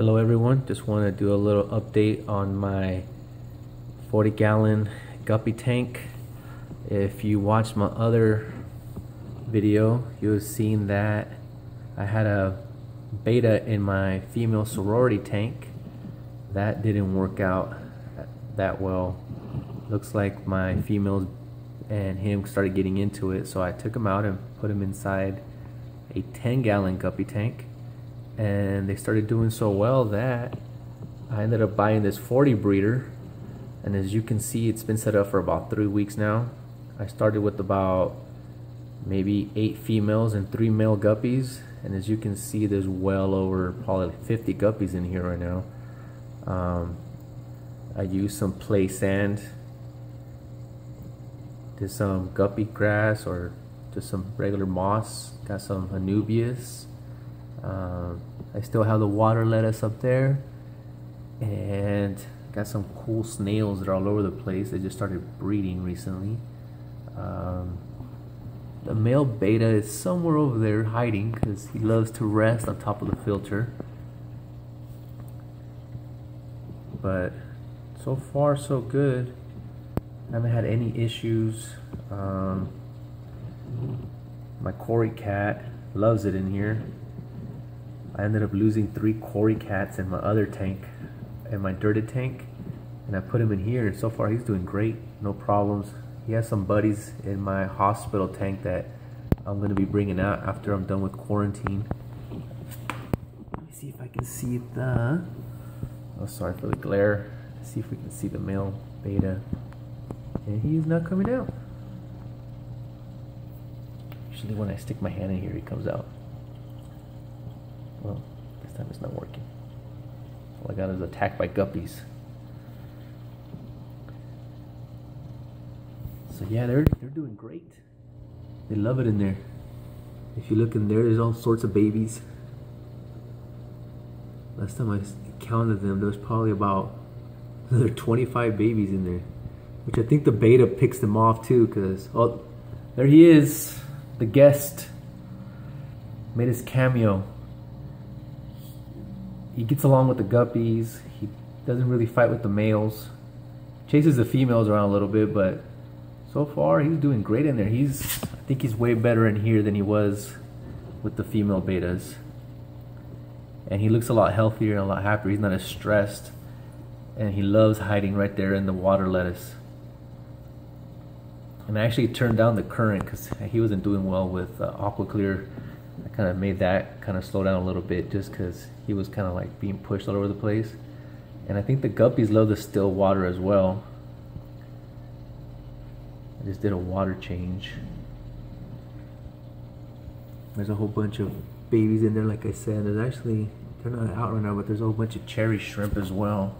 Hello everyone, just want to do a little update on my 40 gallon guppy tank. If you watched my other video, you have seen that I had a betta in my female sorority tank. That didn't work out that well. Looks like my females and him started getting into it, so I took him out and put him inside a 10 gallon guppy tank and they started doing so well that I ended up buying this 40 breeder. And as you can see it's been set up for about three weeks now. I started with about maybe eight females and three male guppies. And as you can see there's well over probably 50 guppies in here right now. Um, I used some play sand did some guppy grass or just some regular moss got some Anubias um, I still have the water lettuce up there and got some cool snails that are all over the place. They just started breeding recently. Um, the male betta is somewhere over there hiding because he loves to rest on top of the filter. But so far so good. I haven't had any issues. Um, my Cory cat loves it in here. I ended up losing three Cory cats in my other tank, in my dirted tank, and I put him in here. And so far, he's doing great, no problems. He has some buddies in my hospital tank that I'm going to be bringing out after I'm done with quarantine. Let me see if I can see the. Oh, sorry for the glare. Let's see if we can see the male betta. And he is not coming out. Usually, when I stick my hand in here, he comes out. Well, this time it's not working. All I got is attacked by guppies. So yeah, they're they're doing great. They love it in there. If you look in there, there's all sorts of babies. Last time I counted them, there was probably about another 25 babies in there. Which I think the betta picks them off too, because, oh, there he is, the guest. Made his cameo he gets along with the guppies. He doesn't really fight with the males. Chases the females around a little bit, but so far he's doing great in there. He's I think he's way better in here than he was with the female bettas. And he looks a lot healthier and a lot happier. He's not as stressed. And he loves hiding right there in the water lettuce. And I actually turned down the current because he wasn't doing well with uh, AquaClear I kind of made that kind of slow down a little bit just because he was kind of like being pushed all over the place. And I think the guppies love the still water as well. I just did a water change. There's a whole bunch of babies in there, like I said. There's actually, they're not out right now, but there's a whole bunch of cherry shrimp as well.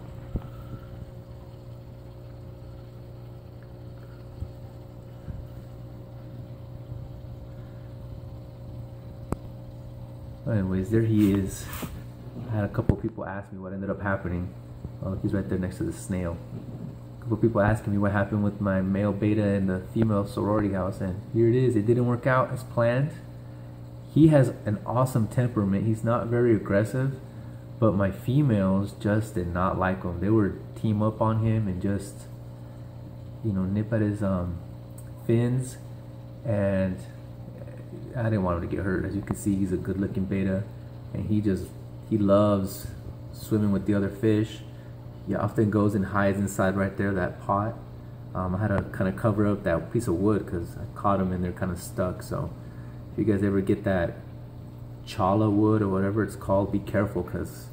Anyways, there he is. I had a couple people ask me what ended up happening. Oh, he's right there next to the snail. A couple people asking me what happened with my male betta in the female sorority house, and here it is. It didn't work out as planned. He has an awesome temperament. He's not very aggressive, but my females just did not like him. They were team up on him and just, you know, nip at his um, fins, and I didn't want him to get hurt. As you can see, he's a good looking betta and he just, he loves swimming with the other fish. He often goes and hides inside right there, that pot. Um, I had to kind of cover up that piece of wood because I caught him and they're kind of stuck. So if you guys ever get that cholla wood or whatever it's called, be careful because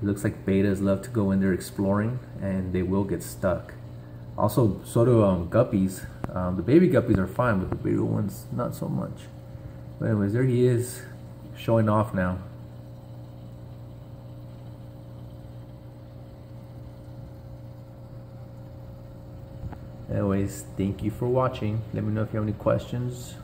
it looks like bettas love to go in there exploring and they will get stuck. Also, so do um, guppies. Um, the baby guppies are fine, but the bigger ones, not so much. But anyways, there he is, showing off now. Anyways, thank you for watching. Let me know if you have any questions.